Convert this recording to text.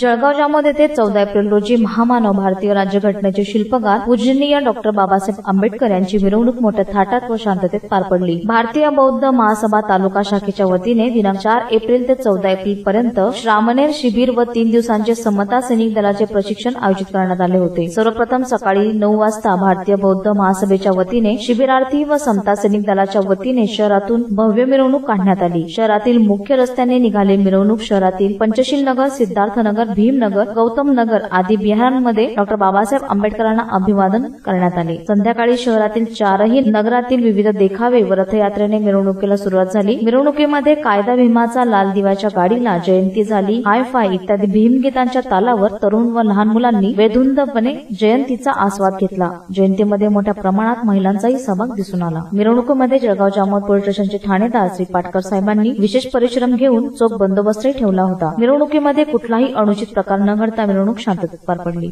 जळगाव जामोद येथे चौदा एप्रिल रोजी महामानव भारतीय राज्यघटनेचे शिल्पकार पूजनीय डॉक्टर बाबासाहेब आंबेडकर यांची मिरवणूक मोठ्या थाटात व शांततेत पार पडली. भारतीय बौद्ध महासभा तालुका शाखेच्या वतीने दिनांक चार एप्रिल ते चौदा एप्रिल पर्यंत श्रामणेर शिबिर व तीन दिवसांचे समता सैनिक दलाचे प्रशिक्षण आयोजित करण्यात आले होते. सर्वप्रथम सकाळी नऊ वाजता भारतीय बौद्ध महासभेच्या वतीने शिबिरार्थी व समता सैनिक दलाच्या वतीने शहरातून भव्य मिरवणूक काढण्यात आली. शहरातील मुख्य रस्त्याने निघाले मिरवणूक शहरातील पंचशील नगर सिद्धार्थनगर भीमनगर गौतम नगर आदी बिहारांमध्ये डॉक्टर बाबासाहेब आंबेडकरांना अभिवादन करण्यात आले. संध्याकाळी शहरातील चारही नगरातील विविध देखावे व रथयात्रेने मिरवणुकीला सुरुवात झाली. मिरवणुकीमध्ये कायदा भीमाचा लाल दिव्याच्या गाडीला जयंती झाली. हाय फाय इत्यादी भीमगीतांच्या तालावर तरुण व लहान मुलांनी वेधुंदपणे जयंतीचा आस्वाद घेतला. जयंतीमध्ये मोठ्या प्रमाणात महिलांचाही सहभाग दिसून आला. मिरवणुकीमध्ये जळगाव जामोद पोलीस स्टेशनचे ठाणेदार श्री पाटकर साहेबांनी विशेष परिश्रम घेऊन चोख बंदोबस्तही ठेवला होता. मिरवणुकीमध्ये कुठलाही अनुचित प्रकार न घडता मिरवणूक शांततेत पार पडली.